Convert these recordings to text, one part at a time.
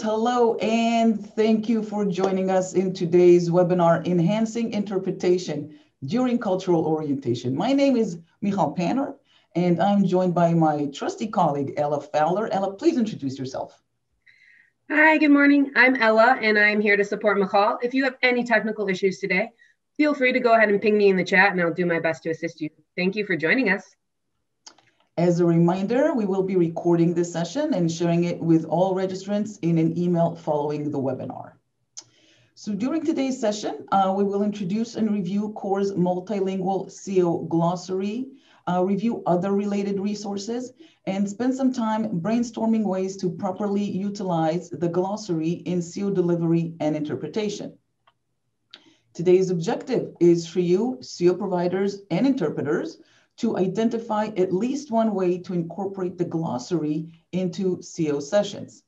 Hello, and thank you for joining us in today's webinar, Enhancing Interpretation During Cultural Orientation. My name is Michal Panner, and I'm joined by my trusty colleague, Ella Fowler. Ella, please introduce yourself. Hi, good morning. I'm Ella, and I'm here to support Michal. If you have any technical issues today, feel free to go ahead and ping me in the chat, and I'll do my best to assist you. Thank you for joining us. As a reminder, we will be recording this session and sharing it with all registrants in an email following the webinar. So during today's session, uh, we will introduce and review CORE's multilingual CO glossary, uh, review other related resources, and spend some time brainstorming ways to properly utilize the glossary in CO delivery and interpretation. Today's objective is for you, CO providers and interpreters, to identify at least one way to incorporate the glossary into CO sessions.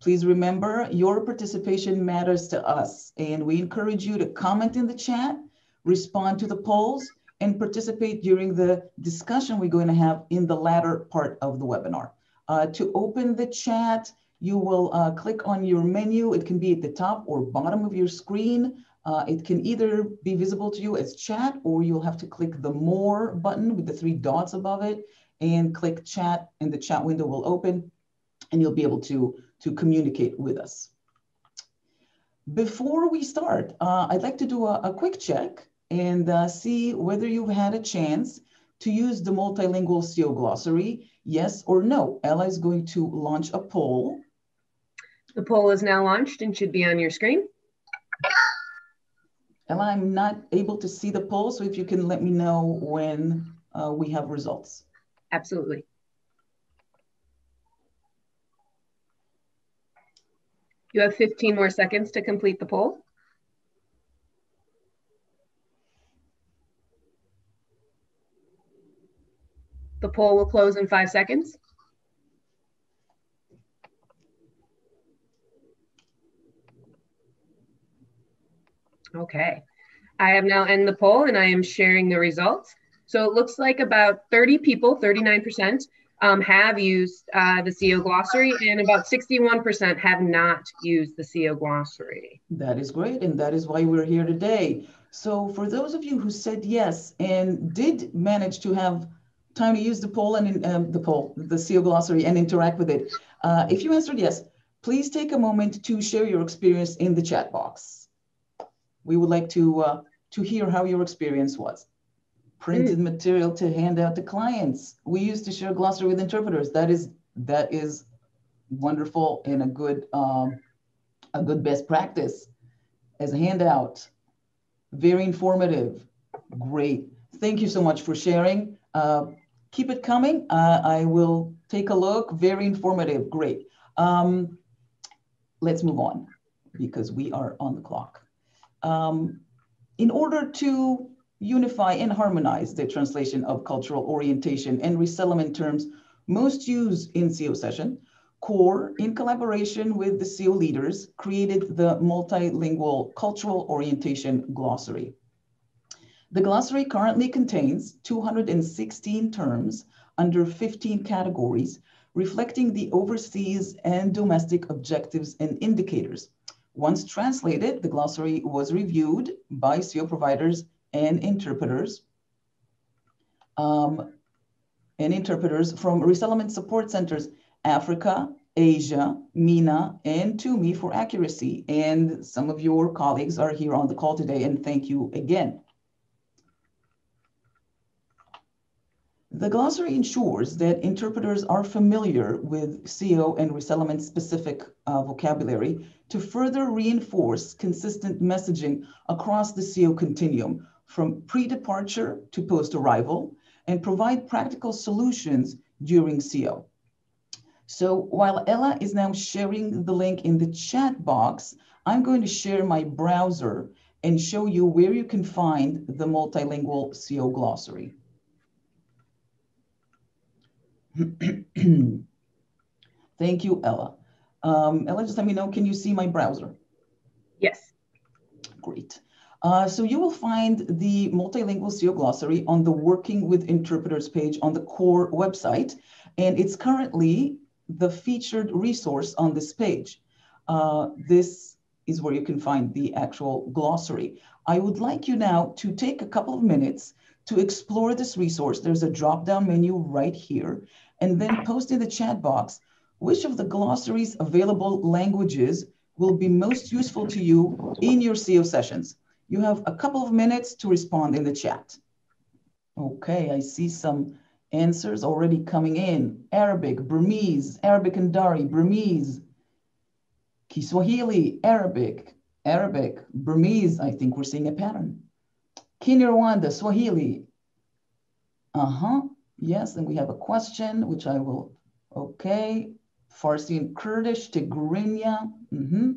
Please remember your participation matters to us and we encourage you to comment in the chat, respond to the polls, and participate during the discussion we're going to have in the latter part of the webinar. Uh, to open the chat, you will uh, click on your menu. It can be at the top or bottom of your screen. Uh, it can either be visible to you as chat or you'll have to click the more button with the three dots above it and click chat and the chat window will open and you'll be able to, to communicate with us. Before we start, uh, I'd like to do a, a quick check and uh, see whether you've had a chance to use the multilingual CO glossary, yes or no. Ella is going to launch a poll. The poll is now launched and should be on your screen. Ella, I'm not able to see the poll, so if you can let me know when uh, we have results. Absolutely. You have 15 more seconds to complete the poll. The poll will close in five seconds. Okay, I have now ended the poll and I am sharing the results. So it looks like about 30 people, 39%, um, have used uh, the CO glossary and about 61% have not used the CO glossary. That is great. And that is why we're here today. So for those of you who said yes and did manage to have time to use the poll and um, the poll, the CO glossary and interact with it, uh, if you answered yes, please take a moment to share your experience in the chat box we would like to uh, to hear how your experience was. Printed mm. material to hand out to clients. We used to share glossary with interpreters. That is that is wonderful and a good um, a good best practice as a handout. Very informative. Great. Thank you so much for sharing. Uh, keep it coming. Uh, I will take a look. Very informative. Great. Um, let's move on because we are on the clock um, in order to unify and harmonize the translation of cultural orientation and resettlement terms most used in CO session, CORE, in collaboration with the CO leaders, created the multilingual cultural orientation glossary. The glossary currently contains 216 terms under 15 categories, reflecting the overseas and domestic objectives and indicators once translated, the glossary was reviewed by CO providers and interpreters um, and interpreters from resettlement support centers, Africa, Asia, MENA, and TuME for accuracy. And some of your colleagues are here on the call today, and thank you again. The glossary ensures that interpreters are familiar with CO and resettlement specific uh, vocabulary to further reinforce consistent messaging across the CO continuum from pre-departure to post-arrival and provide practical solutions during CO. So while Ella is now sharing the link in the chat box, I'm going to share my browser and show you where you can find the multilingual CO glossary. Thank you, Ella. Um, Ella, just let me know, can you see my browser? Yes. Great. Uh, so you will find the multilingual CO glossary on the Working with Interpreters page on the core website, and it's currently the featured resource on this page. uh, this is where you can find the actual glossary. I would like you now to take a couple of minutes to explore this resource. There's a drop-down menu right here, and then post in the chat box which of the glossary's available languages will be most useful to you in your CO sessions. You have a couple of minutes to respond in the chat. Okay, I see some answers already coming in. Arabic, Burmese, Arabic and Dari, Burmese, Kiswahili, Arabic, Arabic, Burmese, I think we're seeing a pattern. Kinyarwanda, Swahili. Uh-huh, yes, and we have a question, which I will, okay. Farsi and Kurdish, Tigrinya. Mm-hmm.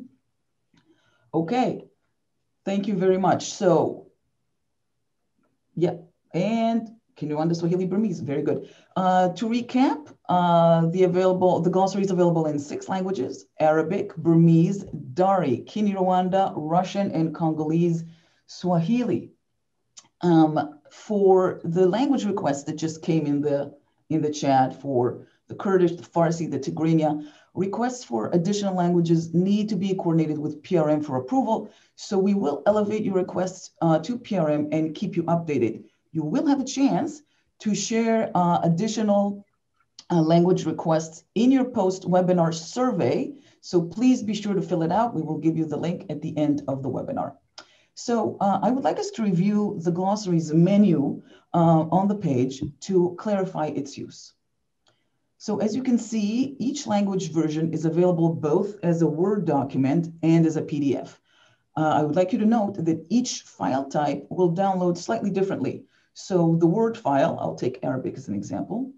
Okay, thank you very much. So, yeah, and can you understand Swahili Burmese? Very good. Uh, to recap, uh, the available the glossary is available in six languages: Arabic, Burmese, Dari, Kinyarwanda, Russian, and Congolese Swahili. Um, for the language requests that just came in the in the chat for the Kurdish, the Farsi, the Tigrinya, requests for additional languages need to be coordinated with PRM for approval. So we will elevate your requests uh, to PRM and keep you updated you will have a chance to share uh, additional uh, language requests in your post-webinar survey. So please be sure to fill it out. We will give you the link at the end of the webinar. So uh, I would like us to review the glossary's menu uh, on the page to clarify its use. So as you can see, each language version is available both as a Word document and as a PDF. Uh, I would like you to note that each file type will download slightly differently. So the Word file, I'll take Arabic as an example.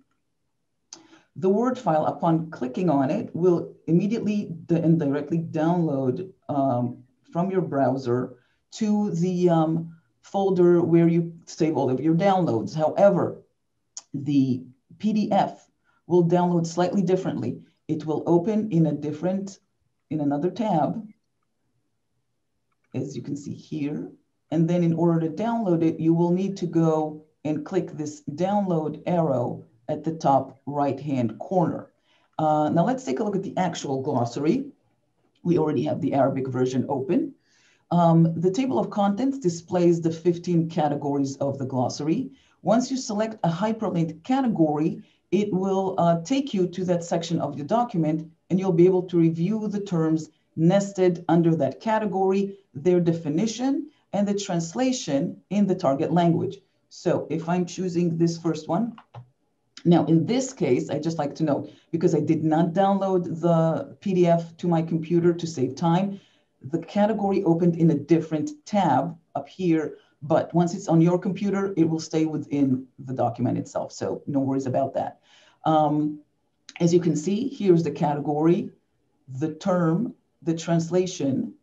The Word file, upon clicking on it, will immediately and directly download um, from your browser to the um, folder where you save all of your downloads. However, the PDF will download slightly differently. It will open in a different, in another tab, as you can see here. And then in order to download it, you will need to go and click this download arrow at the top right-hand corner. Uh, now let's take a look at the actual glossary. We already have the Arabic version open. Um, the table of contents displays the 15 categories of the glossary. Once you select a hyperlinked category, it will uh, take you to that section of the document and you'll be able to review the terms nested under that category, their definition, and the translation in the target language. So if I'm choosing this first one, now in this case, I just like to note, because I did not download the PDF to my computer to save time, the category opened in a different tab up here, but once it's on your computer, it will stay within the document itself. So no worries about that. Um, as you can see, here's the category, the term, the translation,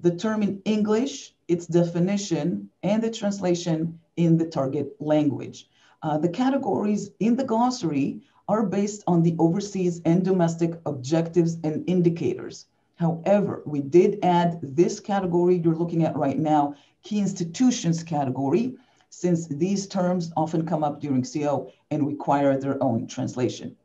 the term in English, its definition, and the translation in the target language. Uh, the categories in the glossary are based on the overseas and domestic objectives and indicators. However, we did add this category you're looking at right now, key institutions category, since these terms often come up during CO and require their own translation.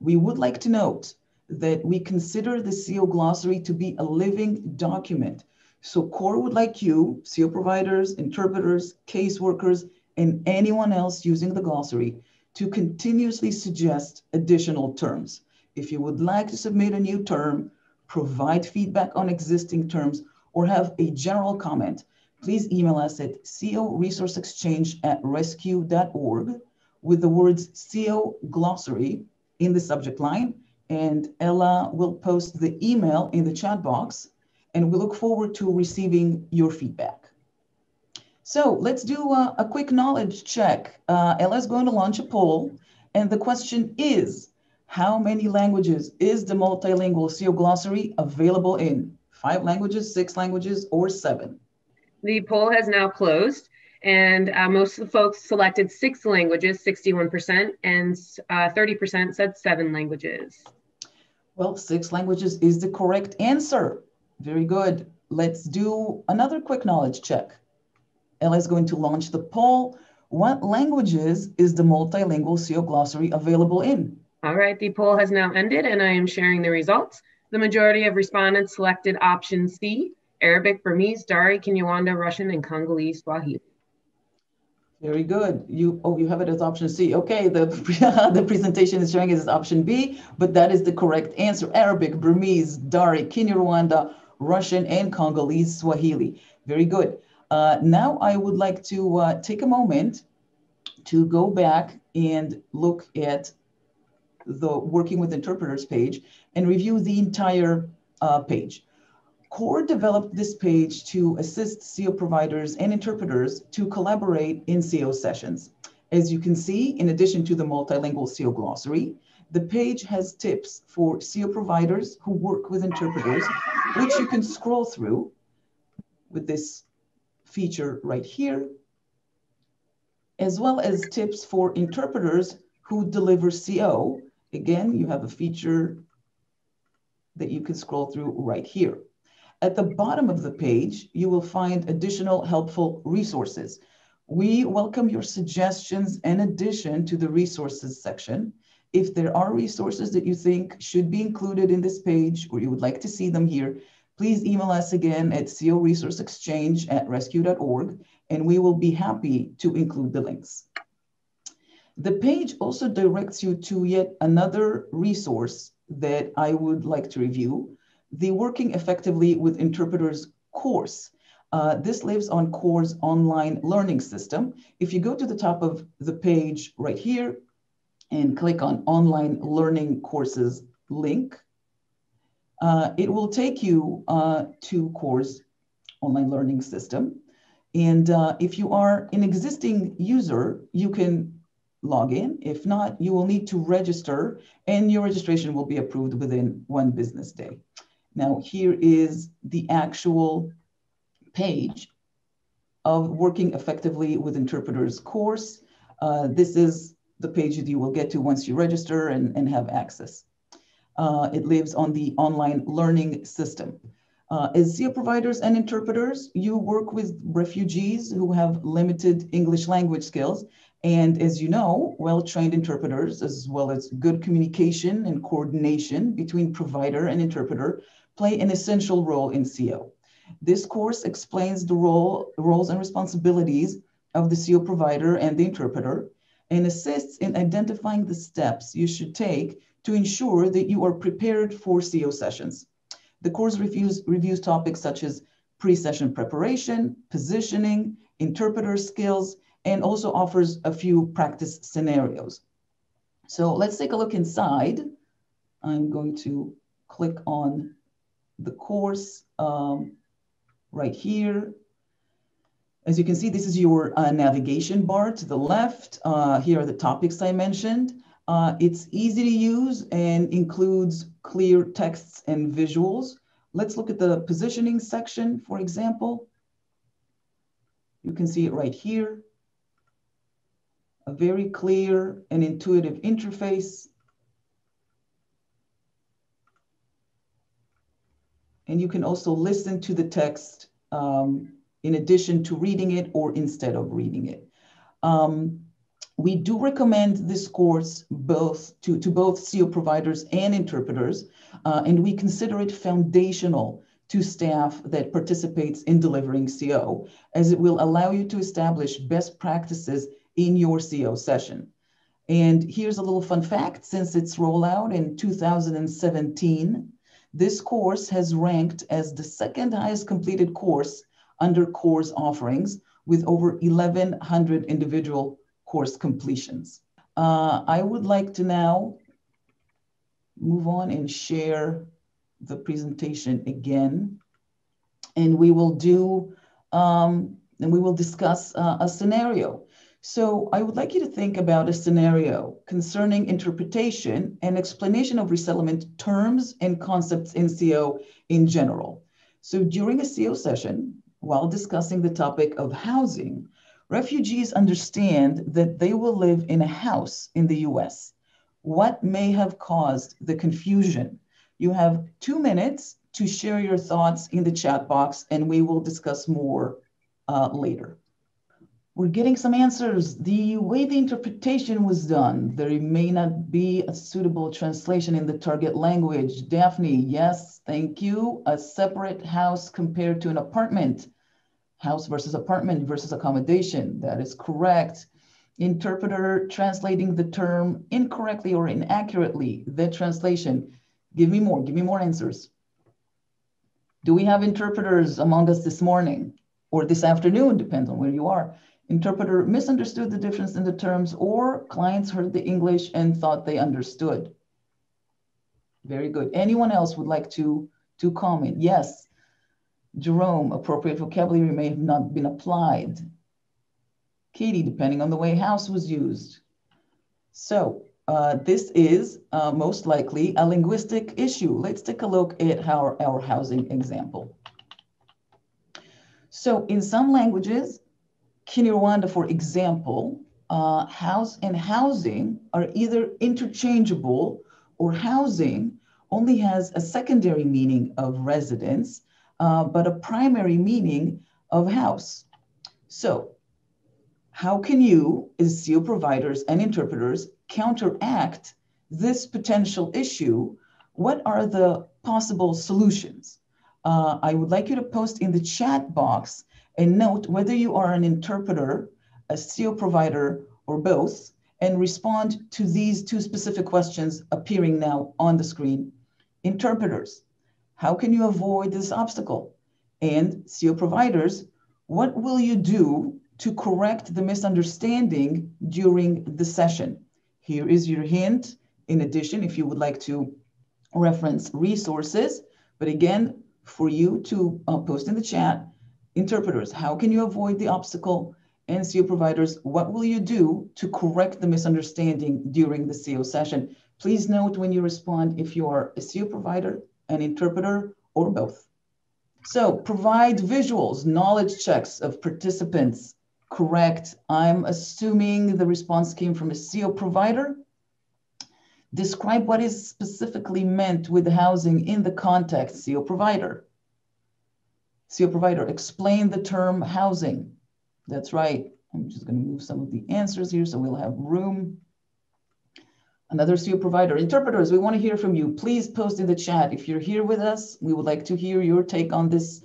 We would like to note that we consider the CO glossary to be a living document so CORE would like you, CO providers, interpreters, caseworkers, and anyone else using the glossary to continuously suggest additional terms. If you would like to submit a new term, provide feedback on existing terms, or have a general comment, please email us at CO Resource Exchange at rescue.org with the words CO glossary in the subject line. And Ella will post the email in the chat box and we look forward to receiving your feedback. So let's do a, a quick knowledge check. Uh, Ella is going to launch a poll, and the question is, how many languages is the multilingual CO glossary available in? Five languages, six languages, or seven? The poll has now closed, and uh, most of the folks selected six languages, 61%, and 30% uh, said seven languages. Well, six languages is the correct answer. Very good. Let's do another quick knowledge check. Ella is going to launch the poll. What languages is the multilingual CO glossary available in? All right, the poll has now ended and I am sharing the results. The majority of respondents selected option C, Arabic, Burmese, Dari, Kinyarwanda, Russian, and Congolese Swahili. Very good. You oh you have it as option C. Okay, the the presentation is showing it as option B, but that is the correct answer. Arabic, Burmese, Dari, Kinyarwanda, Russian, and Congolese Swahili. Very good. Uh, now I would like to uh, take a moment to go back and look at the working with interpreters page and review the entire uh, page. CORE developed this page to assist CO providers and interpreters to collaborate in CO sessions. As you can see, in addition to the multilingual CO glossary, the page has tips for CO providers who work with interpreters, which you can scroll through with this feature right here, as well as tips for interpreters who deliver CO. Again, you have a feature that you can scroll through right here. At the bottom of the page, you will find additional helpful resources. We welcome your suggestions in addition to the resources section. If there are resources that you think should be included in this page or you would like to see them here, please email us again at CO Resource Exchange at rescue.org and we will be happy to include the links. The page also directs you to yet another resource that I would like to review, the Working Effectively with Interpreters course. Uh, this lives on CORE's online learning system. If you go to the top of the page right here and click on online learning courses link, uh, it will take you uh, to CORE's online learning system. And uh, if you are an existing user, you can log in. If not, you will need to register and your registration will be approved within one business day. Now, here is the actual page of working effectively with interpreters course. Uh, this is the page that you will get to once you register and, and have access. Uh, it lives on the online learning system. Uh, as CO providers and interpreters, you work with refugees who have limited English language skills. And as you know, well-trained interpreters, as well as good communication and coordination between provider and interpreter, play an essential role in CO. This course explains the role, roles and responsibilities of the CO provider and the interpreter and assists in identifying the steps you should take to ensure that you are prepared for CO sessions. The course reviews, reviews topics such as pre-session preparation, positioning, interpreter skills, and also offers a few practice scenarios. So let's take a look inside. I'm going to click on the course um, right here. As you can see, this is your uh, navigation bar to the left. Uh, here are the topics I mentioned. Uh, it's easy to use and includes clear texts and visuals. Let's look at the positioning section, for example. You can see it right here. A very clear and intuitive interface. And you can also listen to the text um, in addition to reading it or instead of reading it. Um, we do recommend this course both to, to both CO providers and interpreters, uh, and we consider it foundational to staff that participates in delivering CO, as it will allow you to establish best practices in your CO session. And here's a little fun fact, since its rollout in 2017, this course has ranked as the second highest completed course under course offerings with over 1,100 individual course completions. Uh, I would like to now move on and share the presentation again. And we will do, um, and we will discuss uh, a scenario. So I would like you to think about a scenario concerning interpretation and explanation of resettlement terms and concepts in CO in general. So during a CO session, while discussing the topic of housing, refugees understand that they will live in a house in the US. What may have caused the confusion? You have two minutes to share your thoughts in the chat box, and we will discuss more uh, later. We're getting some answers. The way the interpretation was done, there may not be a suitable translation in the target language. Daphne, yes, thank you. A separate house compared to an apartment. House versus apartment versus accommodation. That is correct. Interpreter translating the term incorrectly or inaccurately. The translation. Give me more, give me more answers. Do we have interpreters among us this morning or this afternoon? Depends on where you are interpreter misunderstood the difference in the terms or clients heard the English and thought they understood. Very good. Anyone else would like to, to comment? Yes. Jerome, appropriate vocabulary may have not been applied. Katie, depending on the way house was used. So uh, this is uh, most likely a linguistic issue. Let's take a look at our, our housing example. So in some languages, Kinyarwanda, for example, uh, house and housing are either interchangeable or housing only has a secondary meaning of residence, uh, but a primary meaning of house. So how can you, as CO providers and interpreters, counteract this potential issue? What are the possible solutions? Uh, I would like you to post in the chat box and note whether you are an interpreter, a CO provider, or both, and respond to these two specific questions appearing now on the screen. Interpreters, how can you avoid this obstacle? And CO providers, what will you do to correct the misunderstanding during the session? Here is your hint. In addition, if you would like to reference resources, but again, for you to uh, post in the chat, interpreters, how can you avoid the obstacle? And CO providers, what will you do to correct the misunderstanding during the CO session? Please note when you respond if you are a CO provider, an interpreter, or both. So provide visuals, knowledge checks of participants. Correct. I'm assuming the response came from a CO provider. Describe what is specifically meant with housing in the context CO provider. CO provider, explain the term housing. That's right. I'm just going to move some of the answers here so we'll have room. Another CO provider. Interpreters, we want to hear from you. Please post in the chat. If you're here with us, we would like to hear your take on this.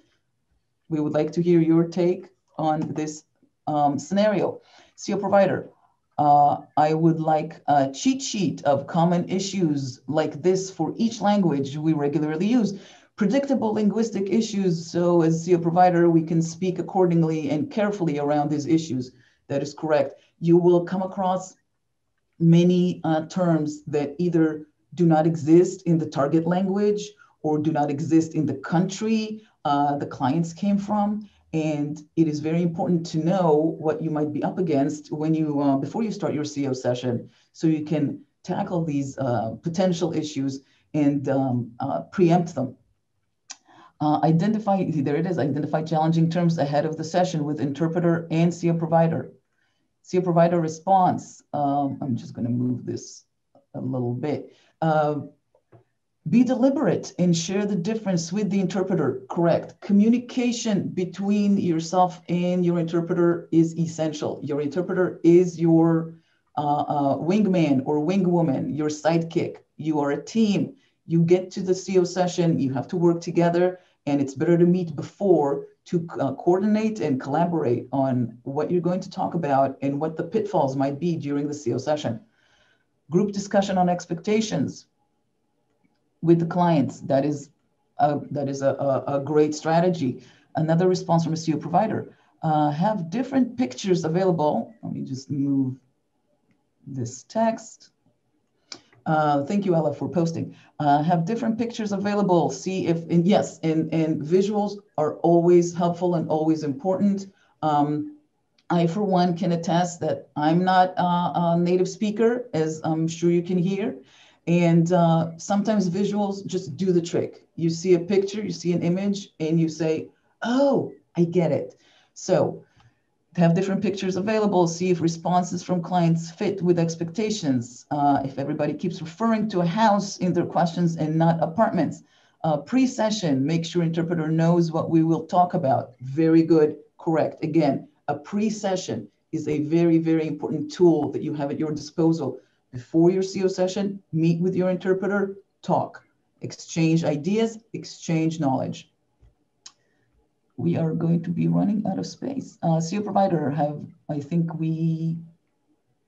We would like to hear your take on this um, scenario. CO provider, uh, I would like a cheat sheet of common issues like this for each language we regularly use predictable linguistic issues. So as CO provider, we can speak accordingly and carefully around these issues. That is correct. You will come across many uh, terms that either do not exist in the target language or do not exist in the country uh, the clients came from. And it is very important to know what you might be up against when you, uh, before you start your CO session, so you can tackle these uh, potential issues and um, uh, preempt them. Uh, identify, there it is, identify challenging terms ahead of the session with interpreter and CO provider. CO provider response, um, I'm just gonna move this a little bit. Uh, be deliberate and share the difference with the interpreter, correct. Communication between yourself and your interpreter is essential. Your interpreter is your uh, uh, wingman or wingwoman, your sidekick. You are a team. You get to the CO session, you have to work together and it's better to meet before to uh, coordinate and collaborate on what you're going to talk about and what the pitfalls might be during the CO session. Group discussion on expectations with the clients. That is a, that is a, a, a great strategy. Another response from a CO provider. Uh, have different pictures available. Let me just move this text. Uh, thank you, Ella, for posting. Uh, have different pictures available. See if, and yes, and, and visuals are always helpful and always important. Um, I, for one, can attest that I'm not uh, a native speaker, as I'm sure you can hear. And uh, sometimes visuals just do the trick. You see a picture, you see an image, and you say, oh, I get it. So have different pictures available, see if responses from clients fit with expectations. Uh, if everybody keeps referring to a house in their questions and not apartments. Uh, pre-session, make sure interpreter knows what we will talk about. Very good, correct. Again, a pre-session. is a very, very important tool that you have at your disposal. Before your CO session, meet with your interpreter, talk, exchange ideas, exchange knowledge. We are going to be running out of space. Uh, CO provider have, I think we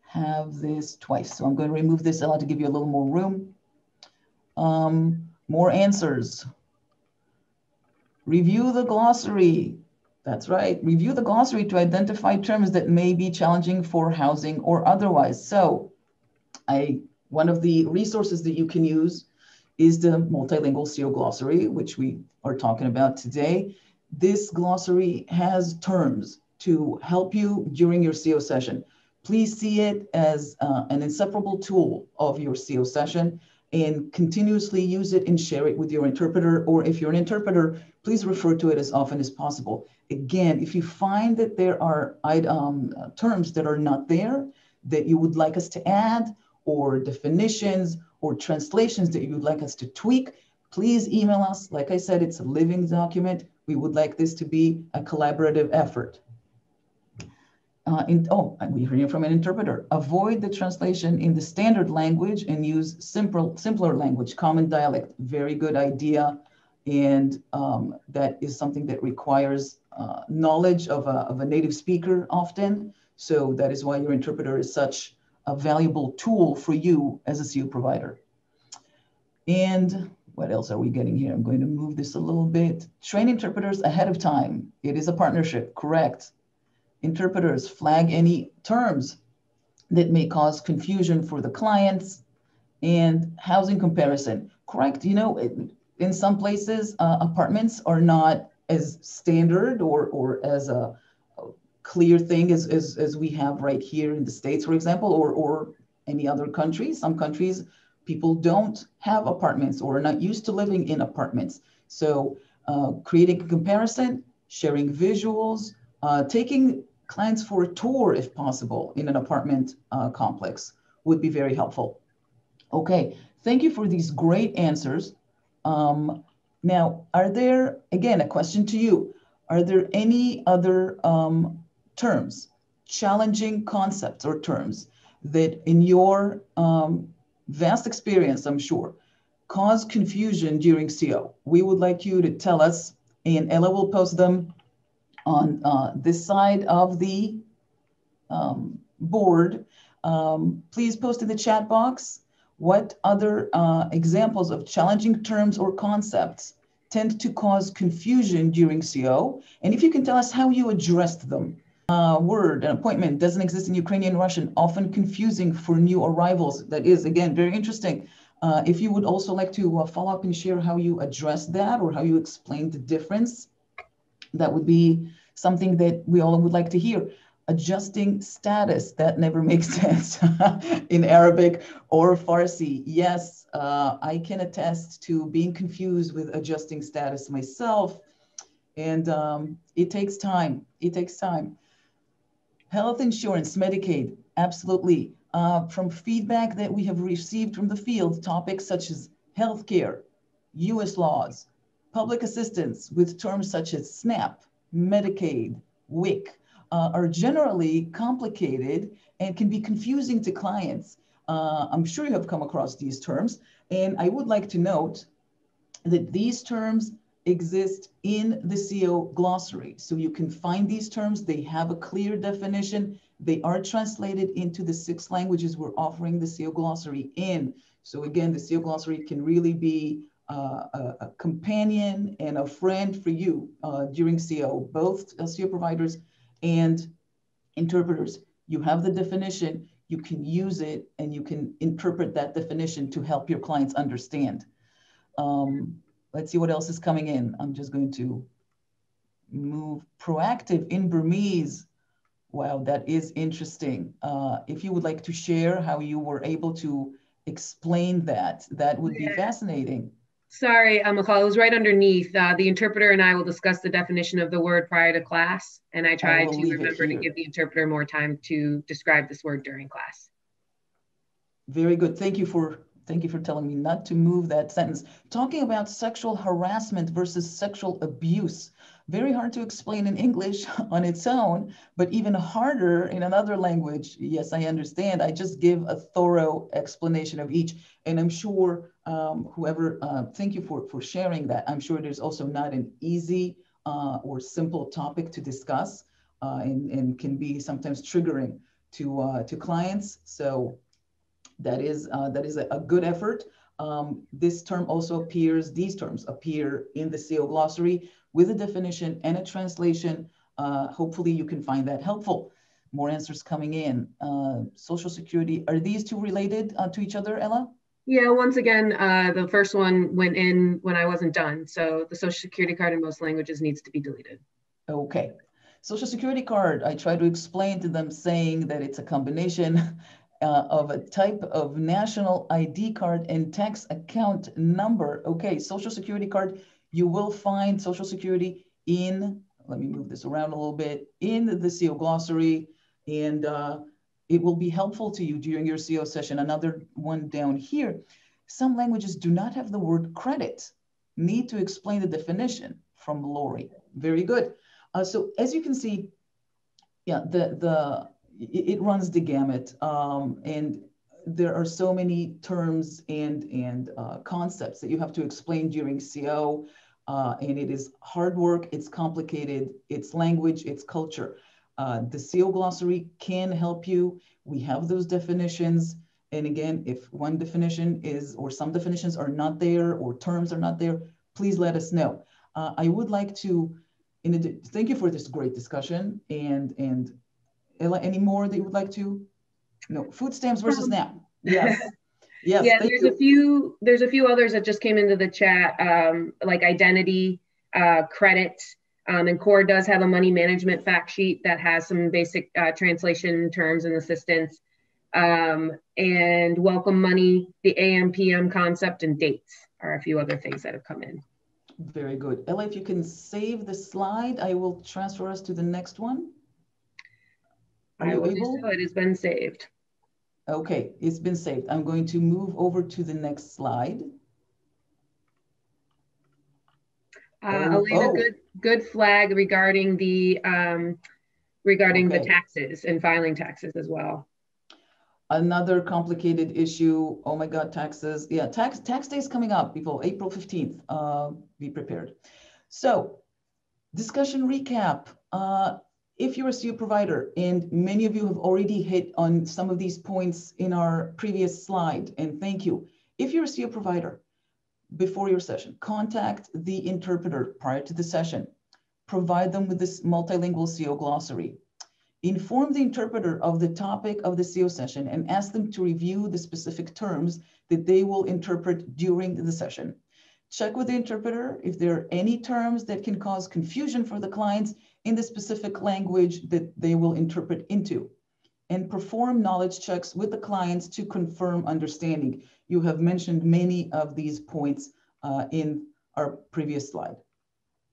have this twice. So I'm going to remove this to give you a little more room. Um, more answers. Review the glossary. That's right. Review the glossary to identify terms that may be challenging for housing or otherwise. So I, one of the resources that you can use is the multilingual CO glossary, which we are talking about today. This glossary has terms to help you during your CO session. Please see it as uh, an inseparable tool of your CO session and continuously use it and share it with your interpreter. Or if you're an interpreter, please refer to it as often as possible. Again, if you find that there are um, terms that are not there that you would like us to add, or definitions or translations that you would like us to tweak, please email us. Like I said, it's a living document. We would like this to be a collaborative effort. Uh, in, oh, we're hearing from an interpreter. Avoid the translation in the standard language and use simple, simpler language, common dialect. Very good idea. And um, that is something that requires uh, knowledge of a, of a native speaker often. So that is why your interpreter is such a valuable tool for you as a CO provider. And what else are we getting here? I'm going to move this a little bit. Train interpreters ahead of time. It is a partnership, correct. Interpreters flag any terms that may cause confusion for the clients and housing comparison. Correct. You know, in some places, uh, apartments are not as standard or, or as a, clear thing as, as, as we have right here in the States, for example, or, or any other country. Some countries, people don't have apartments or are not used to living in apartments. So uh, creating a comparison, sharing visuals, uh, taking clients for a tour if possible in an apartment uh, complex would be very helpful. Okay, thank you for these great answers. Um, now, are there, again, a question to you. Are there any other um, terms, challenging concepts or terms that in your um, vast experience, I'm sure, cause confusion during CO. We would like you to tell us, and Ella will post them on uh, this side of the um, board. Um, please post in the chat box what other uh, examples of challenging terms or concepts tend to cause confusion during CO, and if you can tell us how you addressed them uh, word, an appointment doesn't exist in Ukrainian Russian, often confusing for new arrivals. That is, again, very interesting. Uh, if you would also like to uh, follow up and share how you address that or how you explain the difference, that would be something that we all would like to hear. Adjusting status, that never makes sense in Arabic or Farsi. Yes, uh, I can attest to being confused with adjusting status myself. And um, it takes time. It takes time. Health insurance, Medicaid, absolutely. Uh, from feedback that we have received from the field, topics such as healthcare, US laws, public assistance with terms such as SNAP, Medicaid, WIC, uh, are generally complicated and can be confusing to clients. Uh, I'm sure you have come across these terms. And I would like to note that these terms exist in the CO glossary. So you can find these terms, they have a clear definition. They are translated into the six languages we're offering the CO glossary in. So again, the CO glossary can really be uh, a, a, companion and a friend for you uh, during CO, both CO providers and interpreters. You have the definition, you can use it and you can interpret that definition to help your clients understand. Um, Let's see what else is coming in. I'm just going to move proactive in Burmese. Wow, that is interesting. Uh, if you would like to share how you were able to explain that, that would be fascinating. Sorry, um, Michal, it was right underneath. Uh, the interpreter and I will discuss the definition of the word prior to class, and I tried I to remember to give the interpreter more time to describe this word during class. Very good. Thank you for thank you for telling me not to move that sentence. Talking about sexual harassment versus sexual abuse. Very hard to explain in English on its own, but even harder in another language. Yes, I understand. I just give a thorough explanation of each. And I'm sure um, whoever, uh, thank you for, for sharing that. I'm sure there's also not an easy uh, or simple topic to discuss uh, and, and can be sometimes triggering to, uh, to clients. So that is, uh, that is a, a good effort. Um, this term also appears, these terms appear in the CO glossary with a definition and a translation. Uh, hopefully you can find that helpful. More answers coming in. Uh, Social Security, are these two related uh, to each other, Ella? Yeah, once again, uh, the first one went in when I wasn't done. So the Social Security card in most languages needs to be deleted. Okay. Social Security card, I try to explain to them saying that it's a combination uh, of a type of national ID card and tax account number. Okay, Social Security card, you will find Social Security in, let me move this around a little bit, in the CO glossary, and uh, it will be helpful to you during your CO session. Another one down here, some languages do not have the word credit. Need to explain the definition from Lori. Very good. Uh, so as you can see, yeah, the, the it, runs the gamut. Um, and there are so many terms and, and uh, concepts that you have to explain during CO. Uh, and it is hard work, it's complicated, it's language, it's culture. Uh, the CO glossary can help you. We have those definitions. And again, if one definition is, or some definitions are not there, or terms are not there, please let us know. Uh, I would like to, in thank you for this great discussion and, and any more that you would like to? No, food stamps versus um, SNAP. Yes. Yes. yeah, there's you. a few. There's a few others that just came into the chat, um, like identity, uh, credit, um, and CORE does have a money management fact sheet that has some basic uh, translation terms and assistance. Um, and welcome money, the AMPM concept, and dates are a few other things that have come in. Very good. Ella, if you can save the slide, I will transfer us to the next one. Are I you able? So. It has been saved. Okay, it's been saved. I'm going to move over to the next slide. Uh, oh, Elena, oh. good good flag regarding the um, regarding okay. the taxes and filing taxes as well. Another complicated issue. Oh my God, taxes. Yeah, tax tax day is coming up, people. April 15th. Uh, be prepared. So, discussion recap. Uh, if you're a CO provider, and many of you have already hit on some of these points in our previous slide, and thank you. If you're a CO provider, before your session, contact the interpreter prior to the session. Provide them with this multilingual CO glossary. Inform the interpreter of the topic of the CO session and ask them to review the specific terms that they will interpret during the session. Check with the interpreter if there are any terms that can cause confusion for the clients in the specific language that they will interpret into and perform knowledge checks with the clients to confirm understanding. You have mentioned many of these points uh, in our previous slide.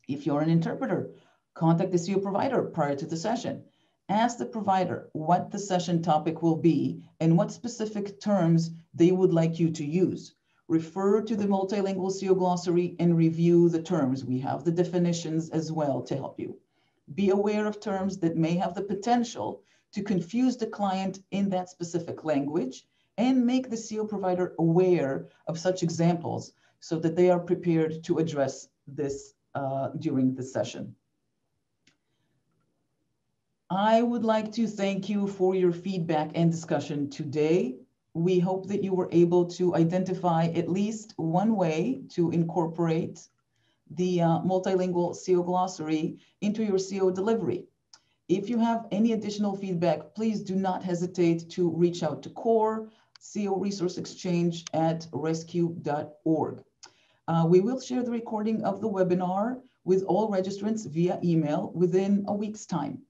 If you're an interpreter, contact the CO provider prior to the session. Ask the provider what the session topic will be and what specific terms they would like you to use. Refer to the multilingual CO glossary and review the terms. We have the definitions as well to help you be aware of terms that may have the potential to confuse the client in that specific language and make the CO provider aware of such examples so that they are prepared to address this uh, during the session. I would like to thank you for your feedback and discussion today. We hope that you were able to identify at least one way to incorporate the uh, multilingual CO glossary into your CO delivery. If you have any additional feedback, please do not hesitate to reach out to CORE, CO Resource Exchange at rescue.org. Uh, we will share the recording of the webinar with all registrants via email within a week's time.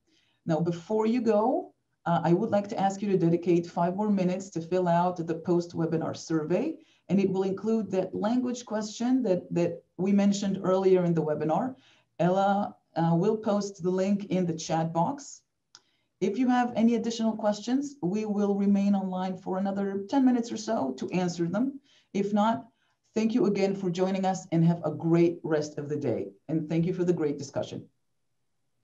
Now, before you go, uh, I would like to ask you to dedicate five more minutes to fill out the post-webinar survey and it will include that language question that, that we mentioned earlier in the webinar. Ella uh, will post the link in the chat box. If you have any additional questions, we will remain online for another 10 minutes or so to answer them. If not, thank you again for joining us and have a great rest of the day. And thank you for the great discussion.